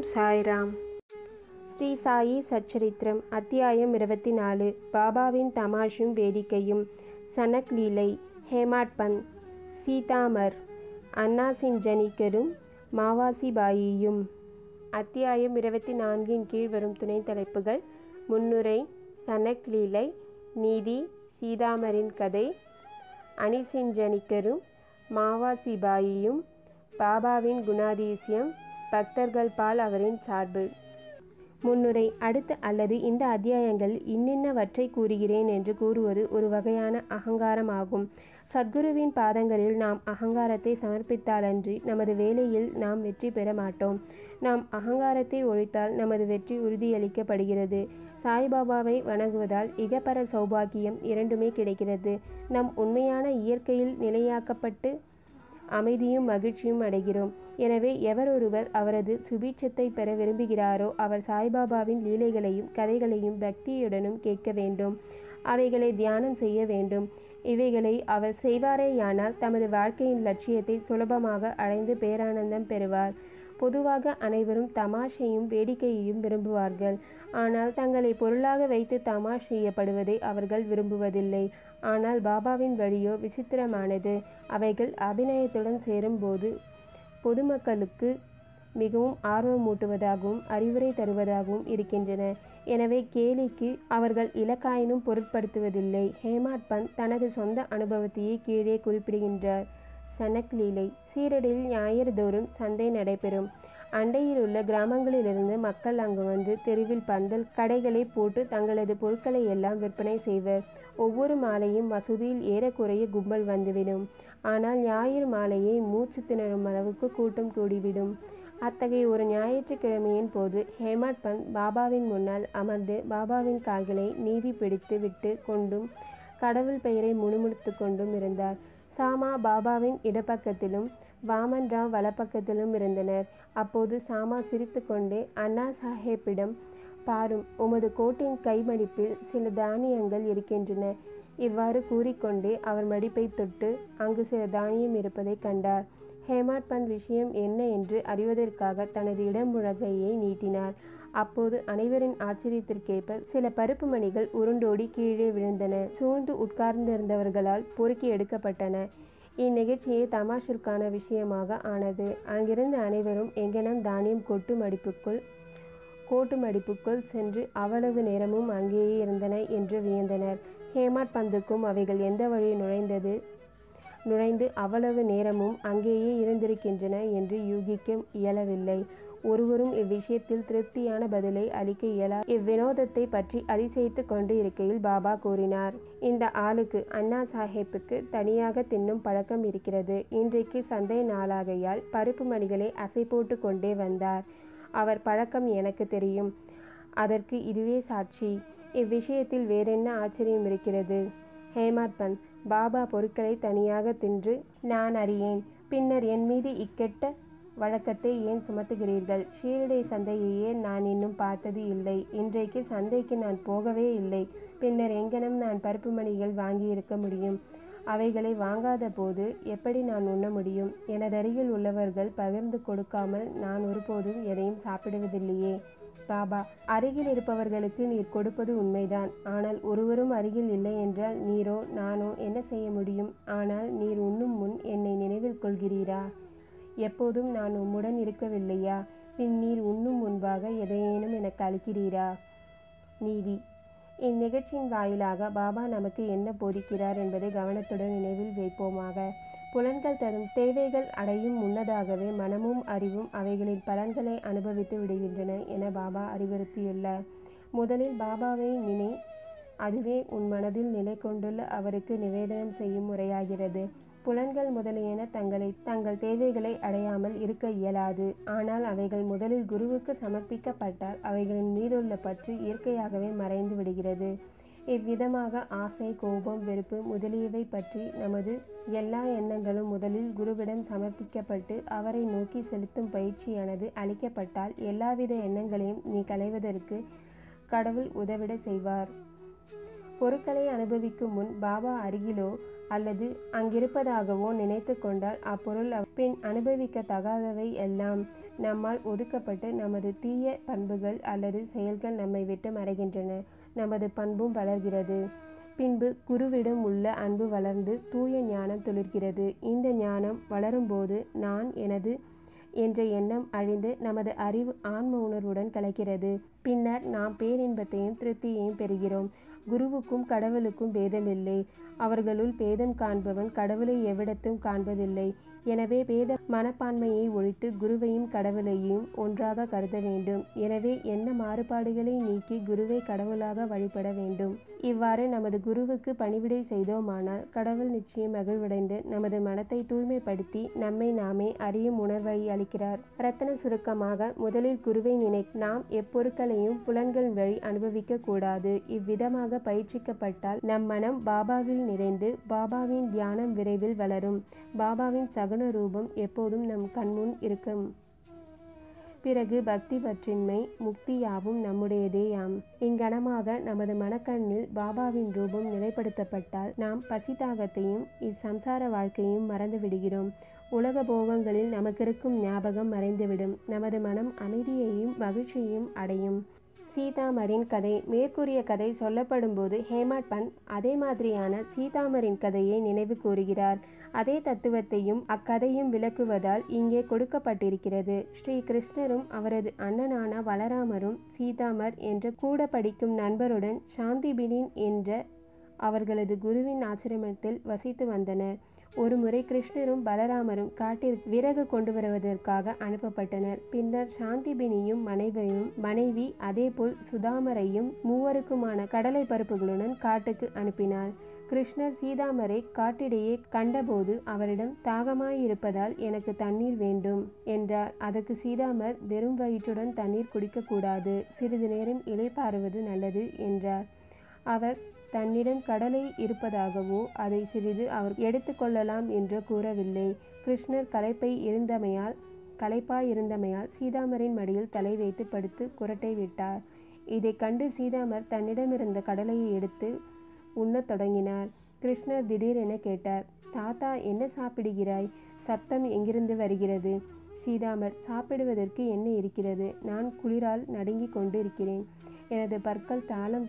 ஓம் சாய்ராம். ஸ்ரீ சாயி சச்சரித்திரம் அத்தியாயம் இருபத்தி நாலு பாபாவின் தமாஷும் வேடிக்கையும். சனக் லீலை ஹேமாட் சீதாமர் அன்னாசின் ஜனிக்கரும் மாவாசிபாயியும். அத்தியாயம் இருபத்தி நான்கின் கீழ் வரும் துணை தலைப்புகள். முன்னுரை சனக் லீலை நீதி சீதாமரின் கதை. அணிசிஞ்சனிக்கரும் மாவாசிபாயியும். பாபாவின் குணாதிசயம். பக்தர்கள் பால் அவரின் சார்பு. முன்னுரை அடுத்து அல்லது இந்த அத்தியாயங்கள் இன்னின்னவற்றை கூறுகிறேன் என்று கூறுவது ஒரு வகையான அகங்காரமாகும். சத்குருவின் பாதங்களில் நாம் அகங்காரத்தை சமர்ப்பித்தாலன்றி நமது வேலையில் நாம் வெற்றி பெற மாட்டோம். நாம் அகங்காரத்தை ஒழித்தால் நமது வெற்றி உறுதியளிக்கப்படுகிறது. சாய்பாபாவை வணங்குவதால் இகப்பர சௌபாக்கியம் இரண்டுமே கிடைக்கிறது. நம் உண்மையான இயற்கையில் நிலையாக்கப்பட்டு அமைதியும் மகிழ்ச்சியும் அடைகிறோம். எனவே எவரொருவர் அவரது சுபீட்சத்தை பெற விரும்புகிறாரோ அவர் சாய்பாபாவின் லீலைகளையும் கதைகளையும் பக்தியுடனும் கேட்க வேண்டும். அவைகளை தியானம் செய்ய வேண்டும். இவைகளை அவர் செய்வாரேயானால் தமது வாழ்க்கையின் லட்சியத்தை சுலபமாக அடைந்து பேரானந்தம் பெறுவார். பொதுவாக அனைவரும் தமாஷையும் வேடிக்கையையும் விரும்புவார்கள். ஆனால் தங்களை பொருளாக வைத்து தமாஷ் செய்யப்படுவதை அவர்கள் விரும்புவதில்லை. ஆனால் பாபாவின் வழியோ விசித்திரமானது. அவைகள் அபிநயத்துடன் சேரும்போது பொதுமக்களுக்கு மிகவும் ஆர்வமூட்டுவதாகவும் அறிவுரை தருவதாகவும் இருக்கின்றன. எனவே கேலிக்கு அவர்கள் இலக்காயினும் பொருட்படுத்துவதில்லை. ஹேமாட் பந்த் தனது சொந்த அனுபவத்தையே கீழே குறிப்பிடுகின்றார். சனக்லீலை சீரடியில் ஞாயிறு தோறும் சந்தை நடைபெறும். அண்டையில் உள்ள கிராமங்களிலிருந்து மக்கள் அங்கு வந்து தெருவில் பந்தல் கடைகளை போட்டு தங்களது பொருட்களை எல்லாம் விற்பனை செய்வர். ஒவ்வொரு மாலையும் மசூதியில் ஏறக்குறைய கும்பல் வந்துவிடும். ஆனால் ஞாயிறு மாலையை மூச்சு திணறும் அளவுக்கு கூட்டம் கூடிவிடும். அத்தகைய ஒரு ஞாயிற்றுக்கிழமையின் போது ஹேமட் பந்த் பாபாவின் முன்னால் அமர்ந்து பாபாவின் கால்களை நீவி பிடித்து விட்டு கொண்டும் கடவுள் பெயரை முணுமுணுத்து கொண்டும் இருந்தார். சாமா பாபாவின் இடப்பக்கத்திலும் வாமன் ராவ் வலப்பக்கத்திலும் இருந்தனர். அப்போது சாமா சிரித்து கொண்டே அண்ணா சாஹேப்பிடம் பாரும். உமது கோட்டின் கைமடிப்பில் சில தானியங்கள் இருக்கின்றன. இவ்வாறு கூறிக்கொண்டே அவர் மடிப்பை தொட்டு அங்கு சில தானியம் இருப்பதை கண்டார். ஹேமாட் பந்த் விஷயம் என்ன என்று அறிவதற்காக தனது இடமுழகையை நீட்டினார். அப்போது அனைவரின் ஆச்சரியத்திற்கேற்ப சில பருப்பு மணிகள் உருண்டோடி கீழே விழுந்தன. சூழ்ந்து உட்கார்ந்திருந்தவர்களால் பொறுக்கி எடுக்கப்பட்டன. இந்நிகழ்ச்சியை தமாஷிற்கான விஷயமாக ஆனது. அங்கிருந்த அனைவரும் எங்கனம் தானியம் கொட்டு மடிப்புக்குள் கோட்டு மடிப்புக்குள் சென்று அவ்வளவு நேரமும் அங்கேயே இருந்தன என்று வியந்தனர். ஹேமாட் பந்துக்கும் அவைகள் எந்த வழி நுழைந்தது? நுழைந்து அவ்வளவு நேரமும் அங்கேயே இருந்திருக்கின்றன என்று யூகிக்க இயலவில்லை. ஒருவரும் இவ்விஷயத்தில் திருப்தியான பதிலை அளிக்க இயலா இவ்வினோதத்தை பற்றி அதிசயித்து கொண்டு இருக்கையில் பாபா கூறினார் இந்த ஆளுக்கு அண்ணா சாஹேப்புக்கு தனியாக தின்னும் பழக்கம் இருக்கிறது. இன்றைக்கு சந்தை நாளாகையால் பருப்பு மணிகளை அசை போட்டு கொண்டே வந்தார். அவர் பழக்கம் எனக்கு தெரியும். அதற்கு இதுவே சாட்சி. இவ்விஷயத்தில் வேறென்ன ஆச்சரியம் இருக்கிறது? ஹேமாட் பந்த் பாபா பொருட்களை தனியாக தின்று நான் அறியேன். பின்னர் என் மீது இக்கெட்ட வழக்கத்தை ஏன் சுமத்துகிறீர்கள்? ஷீரடை சந்தையையே நான் இன்னும் பார்த்தது இல்லை. இன்றைக்கு சந்தைக்கு நான் போகவே இல்லை. பின்னர் எங்கனம் நான் பருப்பு மணிகள் வாங்கியிருக்க முடியும்? அவைகளை வாங்காத போது எப்படி நான் உண்ண முடியும்? எனதருகில் உள்ளவர்கள் பகிர்ந்து கொடுக்காமல் நான் ஒருபோதும் எதையும் சாப்பிடுவதில்லையே. பாபா அருகில் இருப்பவர்களுக்கு நீர் கொடுப்பது உண்மைதான். ஆனால் ஒருவரும் அருகில் இல்லை என்றால் நீரோ நானோ என்ன செய்ய முடியும்? ஆனால் நீர் உண்ணும் முன் என்னை நினைவில் கொள்கிறீரா? எப்போதும் நான் உம்முடன் இருக்கவில்லையா? பின் நீர் உண்ணும் முன்பாக எதையேனும் எனக்கு அளிக்கிறீரா? நீதி. இந்நிகழ்ச்சியின் வாயிலாக பாபா நமக்கு என்ன போதிக்கிறார் என்பதை கவனத்துடன் நினைவில் வைப்போமாக. புலன்கள் தரும் தேவைகள் அடையும் முன்னதாகவே மனமும் அறிவும் அவைகளின் பலன்களை அனுபவித்து விடுகின்றன என பாபா அறிவுறுத்தியுள்ளார். முதலில் பாபாவை நினை அதுவே உன் மனதில் நிலை கொண்டுள்ள அவருக்கு நிவேதனம் செய்யும் முறையாகிறது. புலன்கள் முதலியன தங்களை தங்கள் தேவைகளை அடையாமல் இருக்க இயலாது. ஆனால் அவைகள் முதலில் குருவுக்கு சமர்ப்பிக்கப்பட்டால் அவைகளின் மீதுள்ள பற்று இயற்கையாகவே மறைந்து விடுகிறது. இவ்விதமாக ஆசை கோபம் வெறுப்பு முதலியவை பற்றி நமது எல்லா எண்ணங்களும் முதலில் குருவிடம் சமர்ப்பிக்கப்பட்டு அவரை நோக்கி செலுத்தும் பயிற்சியானது அளிக்கப்பட்டால் எல்லாவித எண்ணங்களையும் நீ களைவதற்கு கடவுள் உதவிட செய்வார். பொருட்களை அனுபவிக்கும் முன் பாபா அருகிலோ அல்லது அங்கிருப்பதாகவோ நினைத்து கொண்டால் அப்பொருள் பின் அனுபவிக்கத்தகாதவை எல்லாம் நம்மால் ஒதுக்கப்பட்டு நமது தீய பண்புகள் அல்லது செயல்கள் நம்மை விட்டு மறைகின்றன. நமது பண்பும் வளர்கிறது. பின்பு குருவிடம் உள்ள அன்பு வளர்ந்து தூய ஞானம் துளிர்கிறது. இந்த ஞானம் வளரும்போது நான் எனது என்ற எண்ணம் அழிந்து நமது அறிவு ஆன்ம உணர்வுடன் கலக்கிறது. பின்னர் நாம் பேரின்பத்தையும் திருப்தியையும் பெறுகிறோம். குருவுக்கும் கடவுளுக்கும் பேதமில்லை. அவர்களுள் பேதம் காண்பவன் கடவுளை எவ்விடத்தும் காண்பதில்லை. எனவே வேத மனப்பான்மையை ஒழித்து குருவையும் கடவுளையும் ஒன்றாக கருத வேண்டும். எனவே என்ன மாறுபாடுகளை நீக்கி குருவை கடவுளாக வழிபட வேண்டும்? இவ்வாறு நமது குருவுக்கு பணிவிடை செய்தோமானால் கடவுள் நிச்சயம் மகிழ்வடைந்து நமது மனத்தை தூய்மைப்படுத்தி நம்மை நாமே அறியும் உணர்வை அளிக்கிறார். ரத்தன சுருக்கமாக முதலில் குருவை நினை நாம் எப்பொருட்களையும் புலன்கள் வழி அனுபவிக்க கூடாது. இவ்விதமாக பயிற்சிக்கப்பட்டால் நம் மனம் பாபாவில் நிறைந்து பாபாவின் தியானம் விரைவில் வளரும். பாபாவின் சக மகன ரூபம் எப்போதும் நம் கண்முன் இருக்கும். பிறகு பக்தி பற்றின்மை முக்தி யாவும் நம்முடையதேயாம். இங்கனமாக நமது மனக்கண்ணில் பாபாவின் ரூபம் நிலைப்படுத்தப்பட்டால் நாம் பசிதாகத்தையும் இச்சம்சார வாழ்க்கையும் மறந்து விடுகிறோம். உலக போகங்களில் நமக்கிருக்கும் ஞாபகம் மறைந்துவிடும். நமது மனம் அமைதியையும் மகிழ்ச்சியையும் அடையும். சீதாமரின் கதை மேற்கூறிய கதை சொல்லப்படும்போது ஹேமாட் பந்த் அதே மாதிரியான சீதாமரின் கதையை நினைவு கூறுகிறார். அதே தத்துவத்தையும் அக்கதையும் விளக்குவதால் இங்கே கொடுக்கப்பட்டிருக்கிறது. ஸ்ரீ கிருஷ்ணரும் அவரது அண்ணனான வலராமரும் சீதாமர் என்ற கூட படிக்கும் நண்பருடன் சாந்திபினின் என்ற அவர்களது குருவின் ஆசிரமத்தில் வசித்து வந்தனர். ஒருமுறை கிருஷ்ணரும் பலராமரும் காட்டிற்கு விறகு கொண்டு வருவதற்காக அனுப்பப்பட்டனர். பின்னர் சாந்திபினியும் மனைவியும் மனைவி அதேபோல் சுதாமரையும் மூவருக்குமான கடலை பருப்புகளுடன் காட்டுக்கு அனுப்பினார் கிருஷ்ணர் சீதாமரை காட்டிடையே கண்டபோது அவரிடம் தாகமாயிருப்பதால் எனக்கு தண்ணீர் வேண்டும் என்றார். அதற்கு சீதாமர் வெறும் வயிற்றுடன் தண்ணீர் குடிக்கக்கூடாது. சிறிது நேரம் இலைப்பாறுவது நல்லது என்றார். அவர் தன்னிடம் கடலை இருப்பதாகவோ அதை சிறிது அவர் எடுத்துக்கொள்ளலாம் என்று கூறவில்லை. கிருஷ்ணர் களைப்பை இருந்தமையால் களைப்பாய் இருந்தமையால் சீதாமரின் மடியில் தலை வைத்து படுத்து குரட்டை விட்டார். இதை கண்டு சீதாமர் தன்னிடமிருந்த கடலையை எடுத்து உண்ணத் தொடங்கினார். கிருஷ்ணர் திடீரென கேட்டார் தாத்தா என்ன சாப்பிடுகிறாய்? சத்தம் எங்கிருந்து வருகிறது? சீதாமர் சாப்பிடுவதற்கு என்ன இருக்கிறது? நான் குளிரால் நடுங்கிக் கொண்டிருக்கிறேன். எனது பற்கள் தாளம்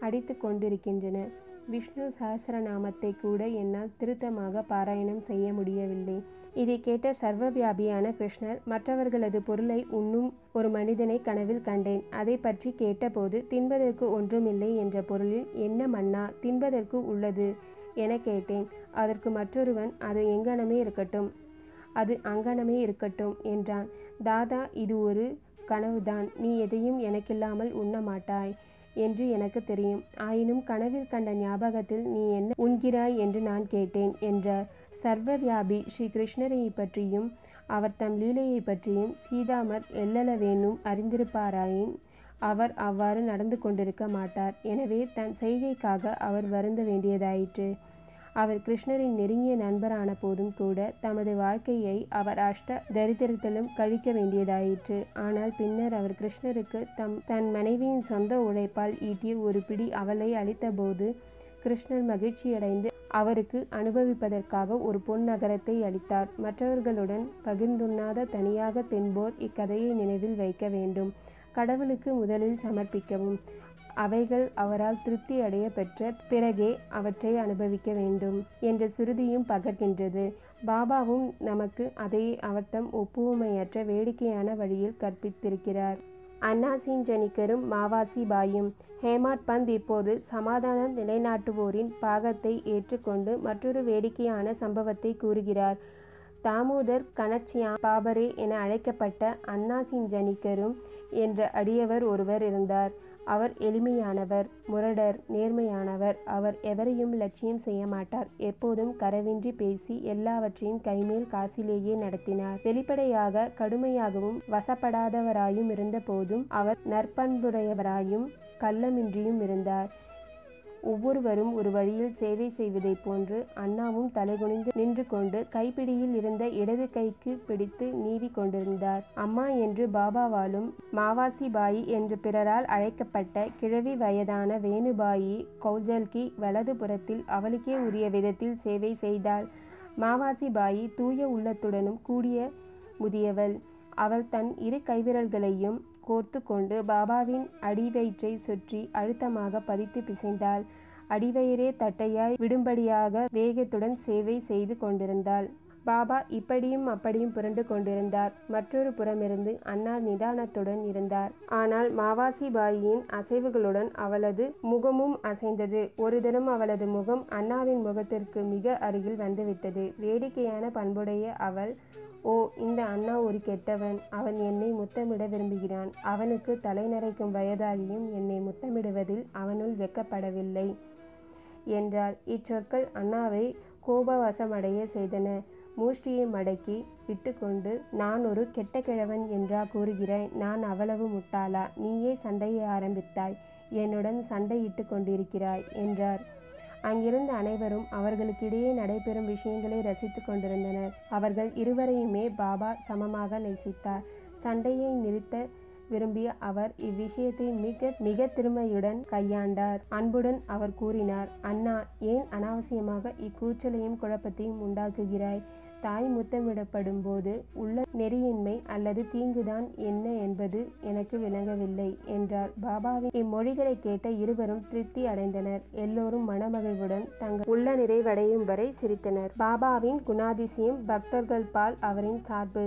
அடித்து கொண்டிருக்கின்றன. விஷ்ணு சஹசிரநாமத்தை கூட என்னால் திருத்தமாக பாராயணம் செய்ய முடியவில்லை. இதை கேட்ட சர்வ வியாபியான கிருஷ்ணர் மற்றவர்களது பொருளை உண்ணும் ஒரு மனிதனை கனவில் கண்டேன். அதை பற்றி கேட்டபோது தின்பதற்கு ஒன்றுமில்லை என்ற பொருளில் என்ன மன்னா? தின்பதற்கு உள்ளது என கேட்டேன். அதற்கு மற்றொருவன் அது எங்கனமே இருக்கட்டும். அது அங்கனமே இருக்கட்டும் என்றான். தாதா இது ஒரு கனவுதான். நீ எதையும் எனக்கில்லாமல் உண்ண மாட்டாய் என்று எனக்கு தெரியும். ஆயினும் கனவில் கண்ட ஞாபகத்தில் நீ என்ன உண்கிறாய் என்று நான் கேட்டேன் என்றார் சர்வவியாபி ஸ்ரீ கிருஷ்ணரை பற்றியும் அவர் தம் லீலையை பற்றியும் சீதாமர் எல்லளவேனும் அறிந்திருப்பாராயின் அவர் அவ்வாறு நடந்து கொண்டிருக்க மாட்டார். எனவே தன் செய்கைக்காக அவர் வருந்த வேண்டியதாயிற்று. அவர் கிருஷ்ணரின் நெருங்கிய நண்பரான போதும் கூட தமது வாழ்க்கையை அவர் அஷ்ட தரித்திரத்திலும் கழிக்க வேண்டியதாயிற்று. ஆனால் பின்னர் அவர் கிருஷ்ணருக்கு தம் தன் மனைவியின் சொந்த உழைப்பால் ஈட்டிய ஒரு பிடி அவளை அளித்தபோது கிருஷ்ணர் மகிழ்ச்சியடைந்து அவருக்கு அனுபவிப்பதற்காக ஒரு பொன் நகரத்தை அளித்தார். மற்றவர்களுடன் பகிர்ந்துண்ணாத தனியாக தின்போர் இக்கதையை நினைவில் வைக்க வேண்டும். கடவுளுக்கு முதலில் சமர்ப்பிக்கவும். அவைகள் அவரால் திருப்தி அடைய பெற்ற பிறகே அவற்றை அனுபவிக்க வேண்டும் என்ற சுருதியும் பகர்கின்றது. பாபாவும் நமக்கு அதை அவர்தம் ஒப்புவமையற்ற வேடிக்கையான வழியில் கற்பித்திருக்கிறார். அன்னாசின் ஜனிக்கரும் மாவாசி பாயும் ஹேமாட் பந்த் இப்போது சமாதானம் நிலைநாட்டுவோரின் பாகத்தை ஏற்றுக்கொண்டு மற்றொரு வேடிக்கையான சம்பவத்தை கூறுகிறார். தாமோதர் கனச்சியா பாபரே என அழைக்கப்பட்ட அன்னாசின் ஜனிக்கரும் என்ற அடியவர் ஒருவர் இருந்தார். அவர் எளிமையானவர் முரடர் நேர்மையானவர். அவர் எவரையும் லட்சியம் செய்ய மாட்டார். எப்போதும் கரவின்றி பேசி எல்லாவற்றையும் கைமேல் காசிலேயே நடத்தினார். வெளிப்படையாக கடுமையாகவும் வசப்படாதவராயும் இருந்த போதும் அவர் நற்பண்புடையவராயும் கள்ளமின்றியும் இருந்தார். ஒவ்வொருவரும் ஒரு வழியில் சேவை செய்வதைப் போன்று அண்ணாவும் தலைகுனிந்து நின்று கொண்டு கைப்பிடியில் இருந்த இடது கைக்கு பிடித்து நீவி கொண்டிருந்தார். அம்மா என்று பாபாவாலும் மாவாசி பாயி என்று பிறரால் அழைக்கப்பட்ட கிழவி வயதான வேணுபாயி கௌஜல்கி வலது புறத்தில் அவளுக்கே உரிய விதத்தில் சேவை செய்தாள். மாவாசி பாயி தூய உள்ளத்துடனும் கூடிய முதியவள். அவள் தன் இரு கைவிரல்களையும் கோர்த்து கொண்டு பாபாவின் அடிவயிற்றை சுற்றி அழுத்தமாக பதித்து பிசைந்தாள். அடிவயிறே தட்டையாய் விடும்படியாக வேகத்துடன் சேவை செய்து கொண்டிருந்தாள். பாபா இப்படியும் அப்படியும் புரண்டு கொண்டிருந்தார். மற்றொரு புறமிருந்து அண்ணா நிதானத்துடன் இருந்தார். ஆனால் மாவாசி பாயியின் அசைவுகளுடன் அவளது முகமும் அசைந்தது. ஒரு தினம் அவளது முகம் அண்ணாவின் முகத்திற்கு மிக அருகில் வந்துவிட்டது. வேடிக்கையான பண்புடைய அவள் ஓ இந்த அண்ணா ஒரு கெட்டவன். அவன் என்னை முத்தமிட விரும்புகிறான். அவனுக்கு தலைநரைக்கும் வயதாகியும் என்னை முத்தமிடுவதில் அவனுள் வெக்கப்படவில்லை என்றார் இச்சொற்கள் அண்ணாவை கோபவசமடைய செய்தன. மூஷ்டியை மடக்கி விட்டுக்கொண்டு நான் ஒரு கெட்ட கிழவன் என்றா கூறுகிறாய் நான் அவ்வளவு முட்டாளா? நீயே சண்டையை ஆரம்பித்தாய் என்னுடன் சண்டையிட்டு கொண்டிருக்கிறாய் என்றார். அங்கிருந்த அனைவரும் அவர்களுக்கிடையே நடைபெறும் விஷயங்களை ரசித்து கொண்டிருந்தனர். அவர்கள் இருவரையுமே பாபா சமமாக நேசித்தார். சண்டையை நிறுத்த விரும்பிய அவர் இவ்விஷயத்தை மிக மிக திறமையுடன் கையாண்டார். அன்புடன் அவர் கூறினார் அண்ணா ஏன் அனாவசியமாக இக்கூச்சலையும் குழப்பத்தையும் உண்டாக்குகிறாய்? தாய் முத்தமிடப்படும் போது உள்ள நெறியின்மை அல்லது தீங்குதான் என்ன என்பது எனக்கு விளங்கவில்லை என்றார். பாபாவின் இம்மொழிகளை கேட்ட இருவரும் திருப்தி அடைந்தனர். எல்லோரும் மனமகிழ்வுடன் தங்கள் உள்ள நிறைவடையும் வரை சிரித்தனர். பாபாவின் குணாதிசயம் பக்தர்கள் பால் அவரின் சார்பு.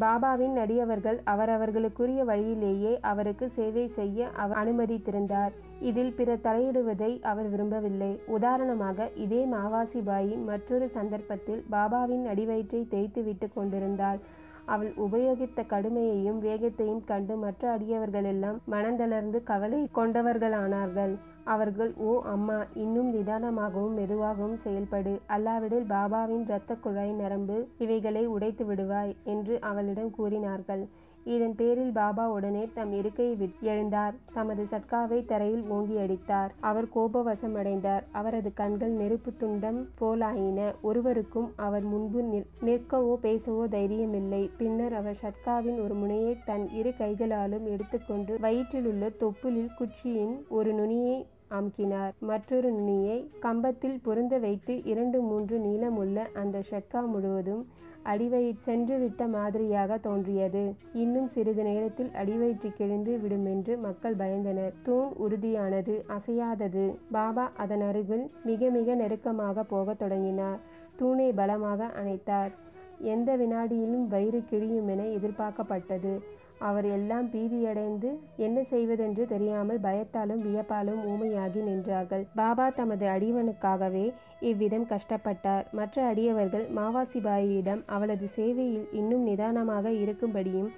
பாபாவின் அடியவர்கள் அவரவர்களுக்குரிய வழியிலேயே அவருக்கு சேவை செய்ய அவர் அனுமதித்திருந்தார். இதில் பிறர் தலையிடுவதை அவர் விரும்பவில்லை. உதாரணமாக இதே மாவாசி பாயி மற்றொரு சந்தர்ப்பத்தில் பாபாவின் அடிவயிற்றை தேய்த்து விட்டு கொண்டிருந்தாள். அவள் உபயோகித்த கடுமையையும் வேகத்தையும் கண்டு மற்ற அடியவர்களெல்லாம் மனந்தளர்ந்து கவலை கொண்டவர்களானார்கள். அவர்கள் ஓ அம்மா இன்னும் நிதானமாகவும் மெதுவாகவும் செயல்படு. அல்லாவிடில் பாபாவின் இரத்த குழாய் நரம்பு இவைகளை உடைத்து விடுவாய் என்று அவளிடம் கூறினார்கள். இதன் பேரில் பாபா உடனே தம் இருக்கையை விட் எழுந்தார். தமது சட்காவை தரையில் ஓங்கி அடித்தார். அவர் கோபவசம் அடைந்தார் அவரது கண்கள் நெருப்பு துண்டம் போலாயின. ஒருவருக்கும் அவர் முன்பு நிற்கவோ பேசவோ தைரியமில்லை. பின்னர் அவர் சட்காவின் ஒரு முனையை தன் இரு கைகளாலும் எடுத்துக்கொண்டு வயிற்றிலுள்ள தொப்புளில் குச்சியின் ஒரு நுனியை அமுக்கினார். மற்றொரு நுனியை கம்பத்தில் பொருந்த வைத்து இரண்டு மூன்று நீளமுள்ள அந்த ஷட்கா முழுவதும் அடிவயிற் சென்றுவிட்ட மாதிரியாக தோன்றியது. இன்னும் சிறிது நேரத்தில் அடிவயிற்று கிழிந்து விடுமென்று மக்கள் பயந்தனர். தூண் உறுதியானது அசையாதது. பாபா அதன் அருகில் மிக மிக நெருக்கமாக போகத் தொடங்கினார். தூணை பலமாக அணைத்தார். எந்த வினாடியிலும் வயிறு கிழியும் என எதிர்பார்க்கப்பட்டது. அவர் எல்லாம் பீதியடைந்து என்ன செய்வதென்று தெரியாமல் பயத்தாலும் வியப்பாலும் ஊமையாகி நின்றார்கள். பாபா தமது அடியவனுக்காகவே இவ்விதம் கஷ்டப்பட்டார். மற்ற அடியவர்கள் மாவாசிபாயியிடம் அவளது சேவையில் இன்னும் நிதானமாக இருக்கும்படியும்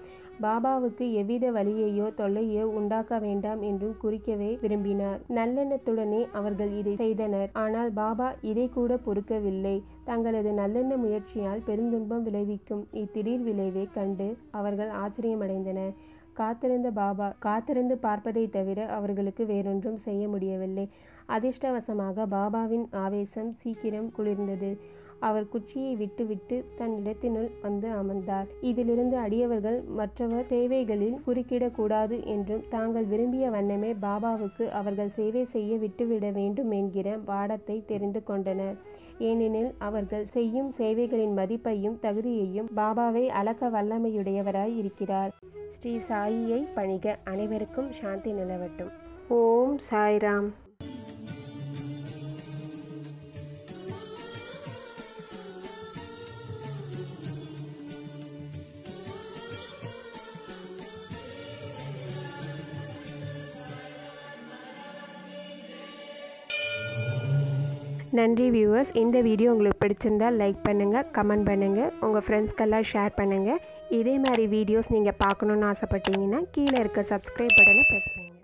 பாபாவுக்கு எவ்வித வழியையோ தொல்லையோ உண்டாக்க வேண்டாம் என்றும் குறிக்கவே விரும்பினார். நல்லெண்ணத்துடனே அவர்கள் இதை செய்தனர். ஆனால் பாபா இதை கூட பொறுக்கவில்லை. தங்களது நல்லெண்ண முயற்சியால் பெருந்துன்பம் விளைவிக்கும் இத்திடீர் விளைவை கண்டு அவர்கள் ஆச்சரியமடைந்தனர் காத்திருந்த பாபா காத்திருந்து பார்ப்பதை தவிர அவர்களுக்கு வேறொன்றும் செய்ய முடியவில்லை. அதிர்ஷ்டவசமாக பாபாவின் ஆவேசம் சீக்கிரம் குளிர்ந்தது. அவர் குச்சியை விட்டுவிட்டு தன் இடத்தினுள் வந்து அமர்ந்தார். இதிலிருந்து அடியவர்கள் மற்றவர் தேவைகளில் குறுக்கிடக்கூடாது என்றும் தாங்கள் விரும்பிய வண்ணமே பாபாவுக்கு அவர்கள் சேவை செய்ய விட்டுவிட வேண்டும் என்கிற பாடத்தை தெரிந்து கொண்டனர். ஏனெனில் அவர்கள் செய்யும் சேவைகளின் மதிப்பையும் தகுதியையும் பாபாவை அளக்க வல்லமையுடையவராய் இருக்கிறார். ஸ்ரீ சாயியை பணிக. அனைவருக்கும் சாந்தி நிலவட்டும். ஓம் சாய்ராம். நன்றி வியூவர்ஸ் இந்த வீடியோ உங்களுக்கு பிடிச்சிருந்தால் லைக் பண்ணுங்கள் கமெண்ட் பண்ணுங்கள் உங்கள் ஃப்ரெண்ட்ஸ்க்கெல்லாம் ஷேர் பண்ணுங்கள் இதே மாதிரி வீடியோஸ் நீங்கள் பார்க்கணுன்னு ஆசைப்பட்டீங்கன்னா கீழே இருக்க சப்ஸ்கிரைப் பட்டனை ப்ரெஸ் பண்ணுங்கள்